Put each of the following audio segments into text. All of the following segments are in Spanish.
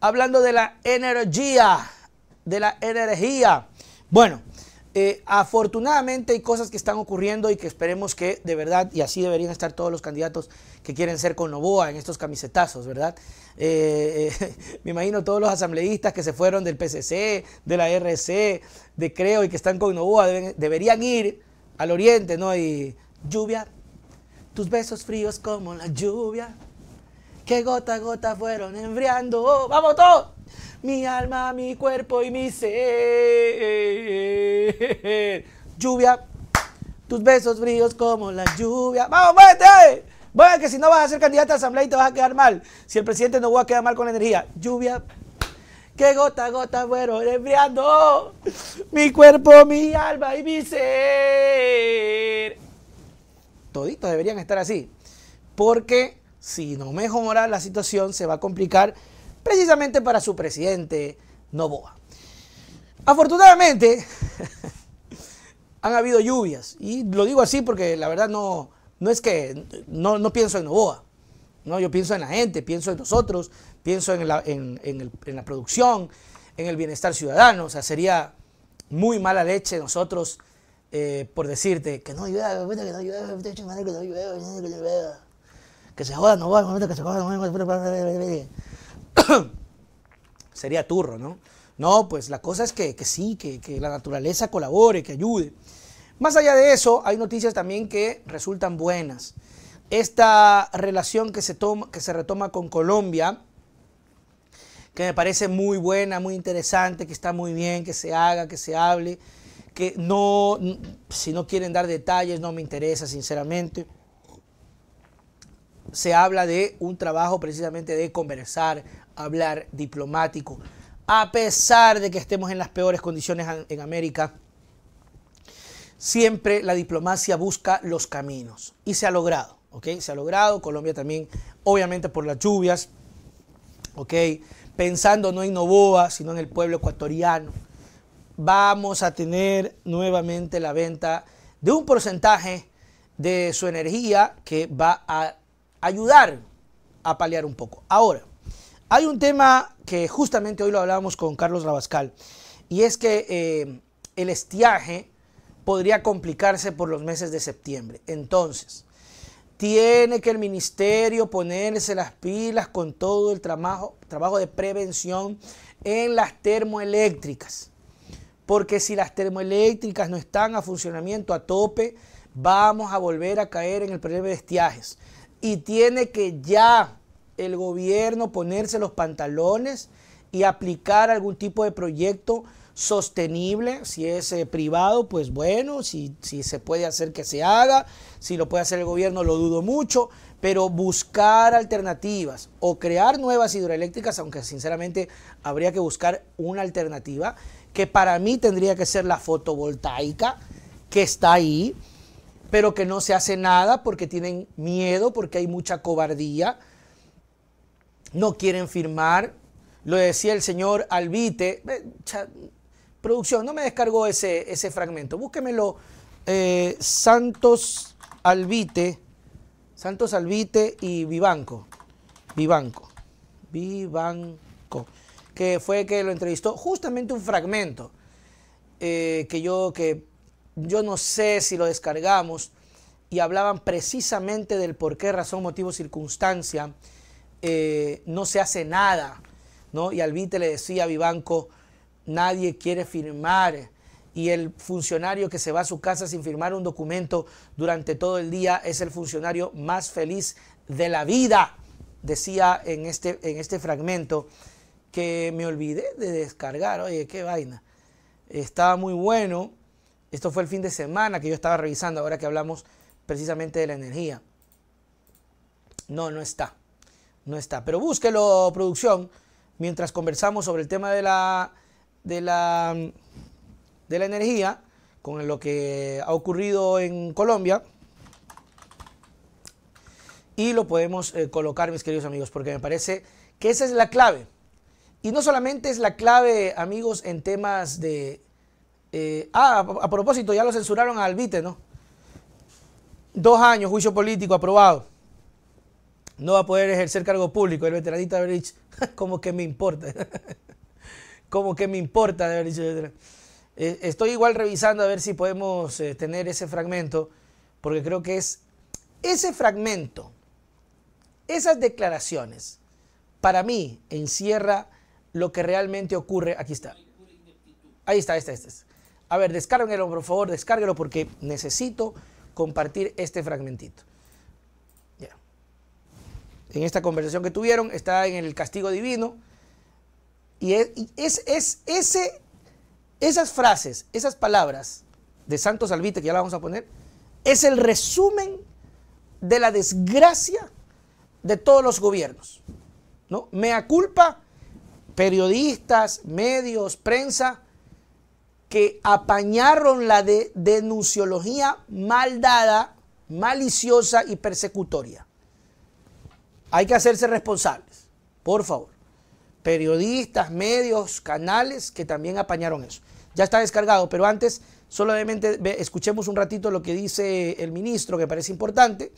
hablando de la energía, de la energía. Bueno, eh, afortunadamente hay cosas que están ocurriendo y que esperemos que de verdad, y así deberían estar todos los candidatos que quieren ser con Novoa en estos camisetazos, ¿verdad? Eh, eh, me imagino todos los asambleístas que se fueron del PCC, de la RC, de Creo y que están con Novoa deberían ir al oriente, ¿no? Y lluvia, tus besos fríos como la lluvia, que gota a gota fueron enfriando. ¡Vamos todos! mi alma, mi cuerpo y mi ser. Lluvia, tus besos fríos como la lluvia. ¡Vamos, muévete! Bueno, que si no vas a ser candidata a asamblea y te vas a quedar mal. Si el presidente no va a quedar mal con la energía. Lluvia, que gota a gota fueron enfriando mi cuerpo, mi alma y mi ser. Toditos deberían estar así. Porque si no mejora la situación, se va a complicar precisamente para su presidente Novoa. Afortunadamente, han habido lluvias. Y lo digo así porque la verdad no, no es que no, pienso en Novoa. No, yo pienso en la gente, pienso en nosotros, pienso en la, en, la producción, en el bienestar ciudadano. O sea, sería muy mala leche nosotros eh, por decirte que no llueva, que no llueva, que no llueva, que se joda Novoa, que se joda Novoa. Sería turro, ¿no? No, pues la cosa es que, sí, que, la naturaleza colabore, que ayude. Más allá de eso, hay noticias también que resultan buenas. Esta relación que se, toma, que se retoma con Colombia, que me parece muy buena, muy interesante, que está muy bien, que se haga, que se hable, que no, si no quieren dar detalles, no me interesa, sinceramente. Se habla de un trabajo precisamente de conversar, hablar diplomático, a pesar de que estemos en las peores condiciones en América, siempre la diplomacia busca los caminos y se ha logrado, ¿ok? Se ha logrado, Colombia también, obviamente por las lluvias, ¿ok? Pensando no en Novoa, sino en el pueblo ecuatoriano, vamos a tener nuevamente la venta de un porcentaje de su energía que va a ayudar a paliar un poco. Ahora, hay un tema que justamente hoy lo hablábamos con Carlos Rabascal, y es que eh, el estiaje podría complicarse por los meses de septiembre. Entonces, tiene que el ministerio ponerse las pilas con todo el trabajo, trabajo de prevención en las termoeléctricas. Porque si las termoeléctricas no están a funcionamiento a tope, vamos a volver a caer en el problema de estiajes. Y tiene que ya el gobierno ponerse los pantalones y aplicar algún tipo de proyecto sostenible, si es eh, privado, pues bueno, si, si se puede hacer que se haga, si lo puede hacer el gobierno, lo dudo mucho, pero buscar alternativas o crear nuevas hidroeléctricas, aunque sinceramente habría que buscar una alternativa, que para mí tendría que ser la fotovoltaica, que está ahí, pero que no se hace nada porque tienen miedo, porque hay mucha cobardía, no quieren firmar. Lo decía el señor Albite. producción, no me descargó ese, ese fragmento. Búsquemelo. Eh, Santos Albite. Santos Albite y Vivanco. Vivanco. Vivanco. Que fue que lo entrevistó. Justamente un fragmento. Eh, que yo que yo no sé si lo descargamos. Y hablaban precisamente del por qué razón, motivo, circunstancia eh, no se hace nada. ¿no? Y Albite le decía a Vivanco, nadie quiere firmar. Y el funcionario que se va a su casa sin firmar un documento durante todo el día es el funcionario más feliz de la vida. Decía en este, en este fragmento que me olvidé de descargar. Oye, qué vaina. Estaba muy bueno. Esto fue el fin de semana que yo estaba revisando ahora que hablamos precisamente de la energía. No, no está no está. Pero búsquelo, producción, mientras conversamos sobre el tema de la, de la, de la energía, con lo que ha ocurrido en Colombia. Y lo podemos eh, colocar, mis queridos amigos, porque me parece que esa es la clave. Y no solamente es la clave, amigos, en temas de... Eh, ah, a, propósito, ya lo censuraron a Albite, ¿no? Dos años, juicio político aprobado. no va a poder ejercer cargo público. El veteranito haber dicho, ¿cómo que me importa? ¿Cómo que me importa de haber eh, Estoy igual revisando a ver si podemos eh, tener ese fragmento, porque creo que es ese fragmento, esas declaraciones, para mí encierra lo que realmente ocurre. Aquí está. Ahí está, este, este. A ver, descárguenlo, por favor, descárguelo porque necesito compartir este fragmentito. Ya. En esta conversación que tuvieron, está en el castigo divino. Y es, es, ese, esas frases, esas palabras de Santos Alvite, que ya la vamos a poner, es el resumen de la desgracia de todos los gobiernos. ¿no? Mea culpa, periodistas, medios, prensa, que apañaron la de denunciología mal dada, maliciosa y persecutoria. Hay que hacerse responsables, por favor. Periodistas, medios, canales que también apañaron eso. Ya está descargado, pero antes solamente escuchemos un ratito lo que dice el ministro, que parece importante,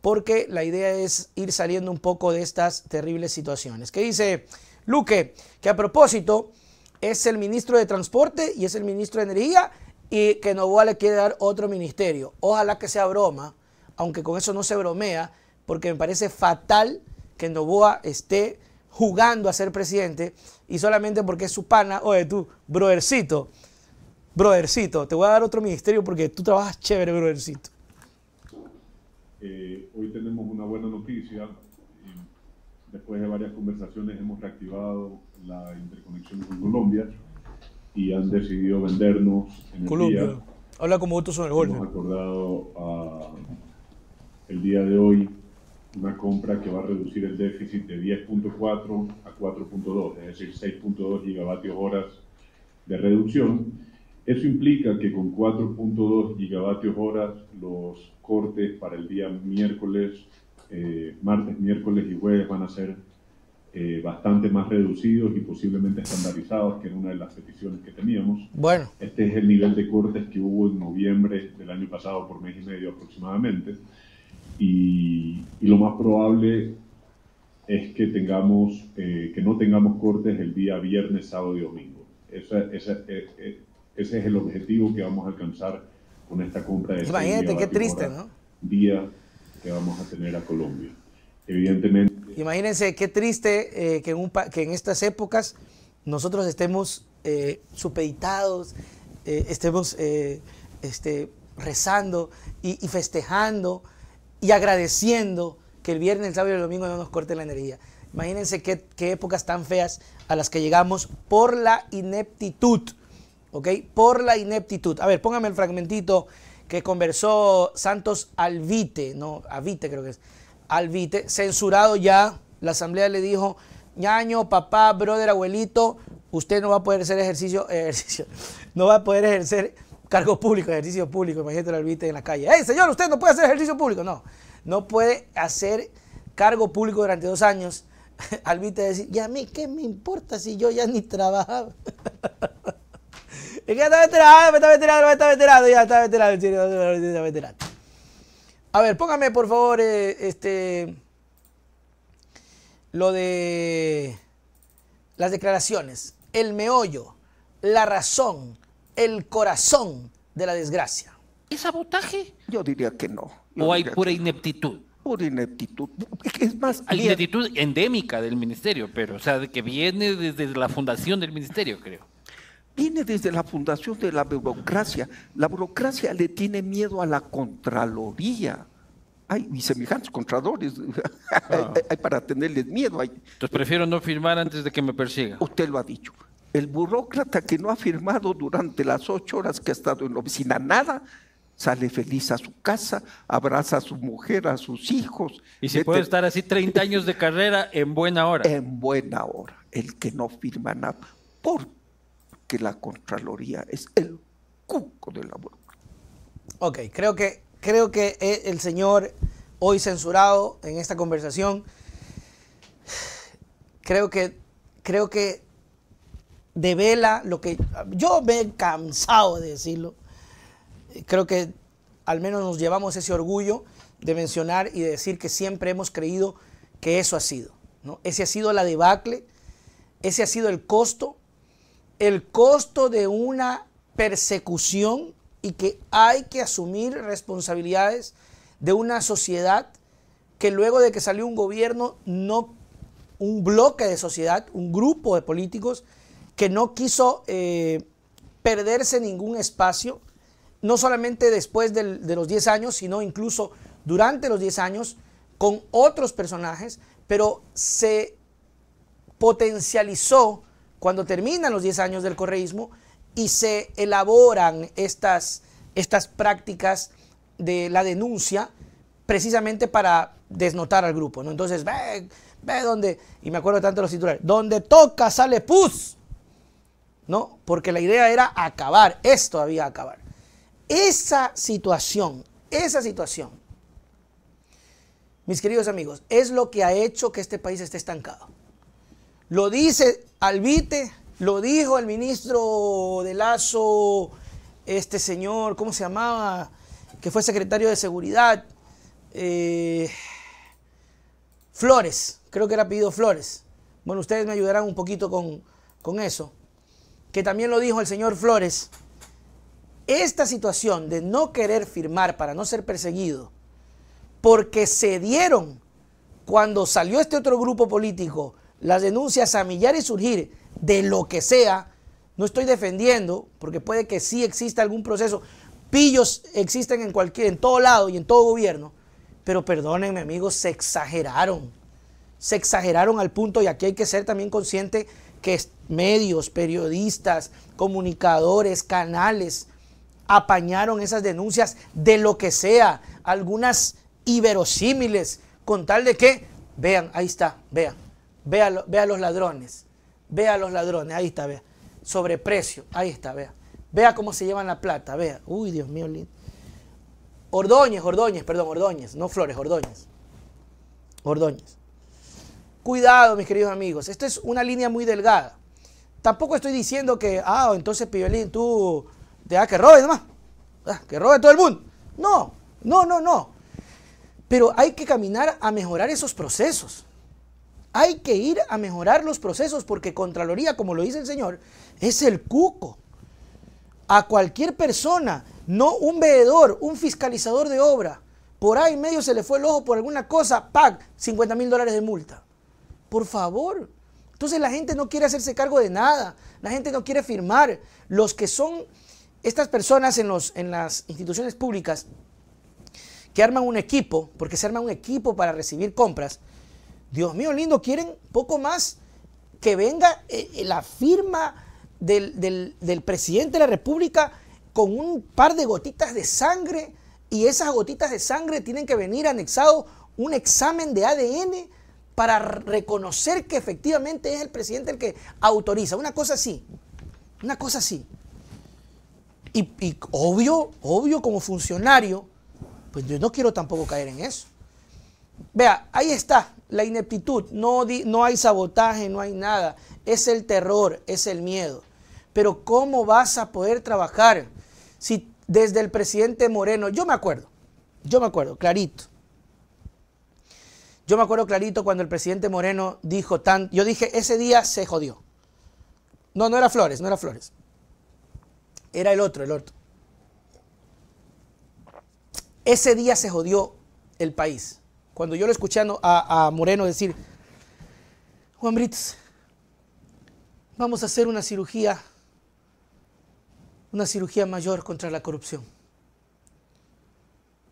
porque la idea es ir saliendo un poco de estas terribles situaciones. ¿Qué dice Luque? Que a propósito, es el ministro de Transporte y es el ministro de Energía y que Novoa le quiere dar otro ministerio. Ojalá que sea broma, aunque con eso no se bromea, porque me parece fatal que Novoa esté jugando a ser presidente y solamente porque es su pana, oye tú, brothercito, brothercito, te voy a dar otro ministerio porque tú trabajas chévere, brothercito. Eh, hoy tenemos una buena noticia. Después de varias conversaciones hemos reactivado la interconexión con Colombia y han decidido vendernos energía. Colombia. Habla como otros son el gol. Hemos acordado ah, el día de hoy una compra que va a reducir el déficit de 10.4 a 4.2, es decir, 6.2 gigavatios horas de reducción. Eso implica que con 4.2 gigavatios horas los cortes para el día miércoles, eh, martes, miércoles y jueves van a ser eh, bastante más reducidos y posiblemente estandarizados, que era una de las peticiones que teníamos. Bueno. Este es el nivel de cortes que hubo en noviembre del año pasado por mes y medio aproximadamente. Y, lo más probable es que tengamos, eh, que no tengamos cortes el día viernes, sábado y domingo. Ese, ese, eh, ese es el objetivo que vamos a alcanzar con esta compra de Imagínate qué triste, ¿no? Día vamos a tener a Colombia. Evidentemente Imagínense qué triste eh, que, en que, en estas épocas nosotros estemos eh, supeditados, eh, estemos este, rezando y, festejando y agradeciendo que el viernes, el sábado y el domingo no nos corten la energía. Imagínense qué, qué épocas tan feas a las que llegamos por la ineptitud, ¿ok? Por la ineptitud. A ver, póngame el fragmentito que conversó Santos Alvite, no, Avite creo que es, Alvite, censurado ya. La asamblea le dijo, ñaño, papá, brother, abuelito, usted no va a poder hacer ejercicio, ejercicio, no va a poder ejercer cargo público, ejercicio público. Imagínate el Alvite en la calle. ¡Ey, señor, usted no puede hacer ejercicio público! No, no puede hacer cargo público durante dos años. Alvite decir, ¿y a mí qué me importa si yo ya ni trabajaba? es que ya está veterano, está veterano, está veterano, ya está veterano, está veterano. A ver, póngame por favor eh, este lo de las declaraciones, el meollo, la razón, el corazón de la desgracia. ¿Es sabotaje? Yo diría que no. ¿O hay pura ineptitud? Pura ineptitud. Es más, hay ineptitud endémica del ministerio, pero, o sea, que viene desde la fundación del ministerio, creo. Viene desde la fundación de la burocracia. La burocracia le tiene miedo a la Contraloría. Hay mis semejantes contradores, ah. hay, para tenerles miedo. Entonces prefiero no firmar antes de que me persiga. Usted lo ha dicho. El burócrata que no ha firmado durante las ocho horas que ha estado en la oficina nada, sale feliz a su casa, abraza a su mujer, a sus hijos. Y se puede estar así 30 años de carrera en buena hora. En buena hora. El que no firma nada. ¿Por que la Contraloría es el cuco de la burocracia. Ok, creo que, creo que el señor hoy censurado en esta conversación, creo que, creo que devela lo que yo me he cansado de decirlo. Creo que al menos nos llevamos ese orgullo de mencionar y de decir que siempre hemos creído que eso ha sido. ¿no? Ese ha sido la debacle, ese ha sido el costo, el costo de una persecución y que hay que asumir responsabilidades de una sociedad que luego de que salió un gobierno, no un bloque de sociedad, un grupo de políticos que no quiso eh, perderse ningún espacio, no solamente después de los 10 años, sino incluso durante los 10 años con otros personajes, pero se potencializó cuando terminan los 10 años del correísmo y se elaboran estas, estas prácticas de la denuncia precisamente para desnotar al grupo. ¿no? Entonces, ve, ve donde, y me acuerdo tanto de los titulares, donde toca sale pus, ¿no? Porque la idea era acabar, esto había acabar. Esa situación, esa situación, mis queridos amigos, es lo que ha hecho que este país esté estancado. Lo dice Albite, lo dijo el ministro de Lazo, este señor, ¿cómo se llamaba? Que fue secretario de Seguridad. Eh, Flores, creo que era pedido Flores. Bueno, ustedes me ayudarán un poquito con, con eso. Que también lo dijo el señor Flores. Esta situación de no querer firmar para no ser perseguido, porque se dieron cuando salió este otro grupo político las denuncias a millar y surgir de lo que sea, no estoy defendiendo, porque puede que sí exista algún proceso. Pillos existen en cualquier, en todo lado y en todo gobierno. Pero perdónenme, amigos, se exageraron. Se exageraron al punto, y aquí hay que ser también consciente que medios, periodistas, comunicadores, canales, apañaron esas denuncias de lo que sea, algunas iberosímiles, con tal de que, vean, ahí está, vean, vean, vean los ladrones, Vea los ladrones, ahí está, vea. Sobreprecio, ahí está, vea. Vea cómo se llevan la plata, vea. Uy, Dios mío, lindo. Ordóñez, Ordóñez, perdón, Ordóñez, no Flores, Ordóñez. Ordóñez. Cuidado, mis queridos amigos, esto es una línea muy delgada. Tampoco estoy diciendo que, ah, entonces Piolín, tú, deja que robe nomás. Ah, que robe todo el mundo. No, no, no, no. Pero hay que caminar a mejorar esos procesos. Hay que ir a mejorar los procesos porque Contraloría, como lo dice el Señor, es el cuco. A cualquier persona, no un veedor, un fiscalizador de obra, por ahí medio se le fue el ojo por alguna cosa, ¡pac! 50 mil dólares de multa. Por favor. Entonces la gente no quiere hacerse cargo de nada, la gente no quiere firmar. Los que son estas personas en, los, en las instituciones públicas que arman un equipo, porque se arma un equipo para recibir compras, Dios mío lindo, quieren poco más que venga eh, eh, la firma del, presidente de la República con un par de gotitas de sangre y esas gotitas de sangre tienen que venir anexado un examen de ADN para reconocer que efectivamente es el presidente el que autoriza. Una cosa así, una cosa así. Y, y obvio, obvio como funcionario, pues yo no quiero tampoco caer en eso. Vea, ahí está la ineptitud. No, no hay sabotaje, no hay nada. Es el terror, es el miedo. Pero ¿cómo vas a poder trabajar si desde el presidente Moreno, yo me acuerdo, yo me acuerdo, clarito. Yo me acuerdo clarito cuando el presidente Moreno dijo tan, yo dije, ese día se jodió. No, no era Flores, no era Flores. Era el otro, el otro. Ese día se jodió el país cuando yo lo escuché a, Moreno decir, Juan Brits, vamos a hacer una cirugía, una cirugía mayor contra la corrupción.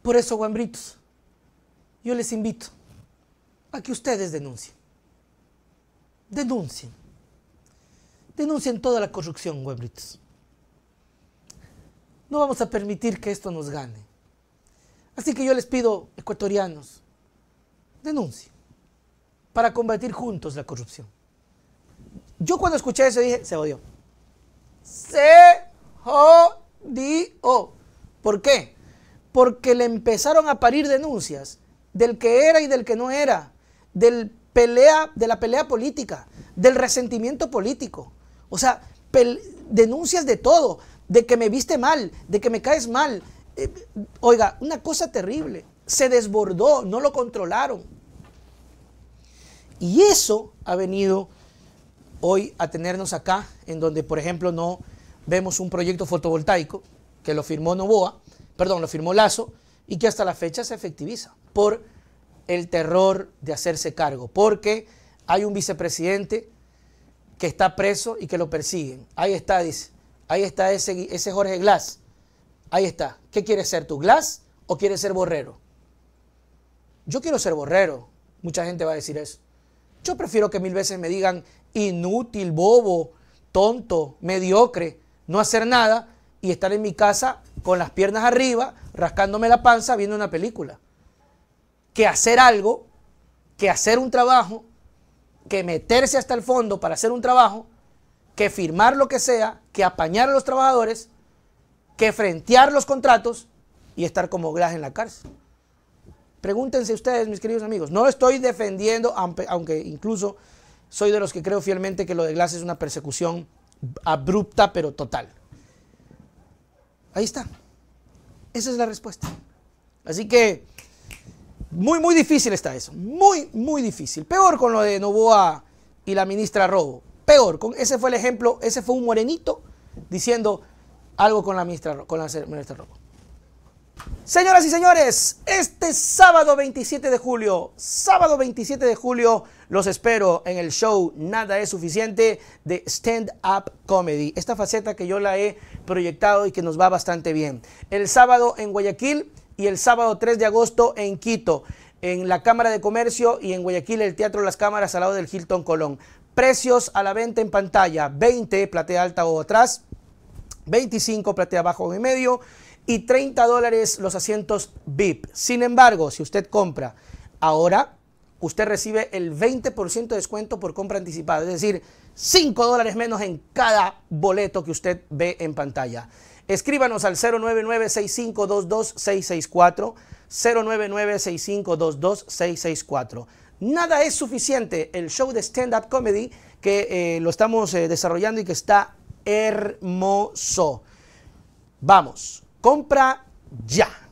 Por eso, Juan Britos, yo les invito a que ustedes denuncien. Denuncien. Denuncien toda la corrupción, Juan Britos. No vamos a permitir que esto nos gane. Así que yo les pido, ecuatorianos, denuncie para combatir juntos la corrupción. Yo cuando escuché eso dije, se odió. Se jodió. ¿Por qué? Porque le empezaron a parir denuncias del que era y del que no era, del pelea, de la pelea política, del resentimiento político. O sea, denuncias de todo, de que me viste mal, de que me caes mal. Eh, oiga, una cosa terrible. Se desbordó, no lo controlaron. Y eso ha venido hoy a tenernos acá, en donde, por ejemplo, no vemos un proyecto fotovoltaico que lo firmó Novoa, perdón, lo firmó Lazo, y que hasta la fecha se efectiviza por el terror de hacerse cargo, porque hay un vicepresidente que está preso y que lo persiguen. Ahí está, dice. Ahí está ese, ese Jorge Glass. Ahí está. ¿Qué quieres ser tú, Glass o quieres ser borrero? Yo quiero ser borrero. Mucha gente va a decir eso. Yo prefiero que mil veces me digan inútil, bobo, tonto, mediocre, no hacer nada y estar en mi casa con las piernas arriba, rascándome la panza, viendo una película. Que hacer algo, que hacer un trabajo, que meterse hasta el fondo para hacer un trabajo, que firmar lo que sea, que apañar a los trabajadores, que frentear los contratos y estar como Glass en la cárcel. Pregúntense ustedes, mis queridos amigos. No estoy defendiendo, aunque incluso soy de los que creo fielmente que lo de Glass es una persecución abrupta pero total. Ahí está. Esa es la respuesta. Así que muy, muy difícil está eso. Muy, muy difícil. Peor con lo de Novoa y la ministra Robo. Peor. Con, ese fue el ejemplo. Ese fue un morenito diciendo algo con la ministra, con la ministra Robo. Señoras y señores, este sábado 27 de julio, sábado 27 de julio, los espero en el show Nada es suficiente de Stand Up Comedy. Esta faceta que yo la he proyectado y que nos va bastante bien. El sábado en Guayaquil y el sábado 3 de agosto en Quito, en la Cámara de Comercio y en Guayaquil el Teatro Las Cámaras al lado del Hilton Colón. Precios a la venta en pantalla, 20 platea alta o atrás, 25 platea abajo en medio y 30 dólares los asientos VIP. Sin embargo, si usted compra ahora, usted recibe el 20% de descuento por compra anticipada, es decir, 5 dólares menos en cada boleto que usted ve en pantalla. Escríbanos al 099-6522-664, 099-6522-664. Nada es suficiente, el show de stand-up comedy que eh, lo estamos eh, desarrollando y que está hermoso. Vamos, compra ya.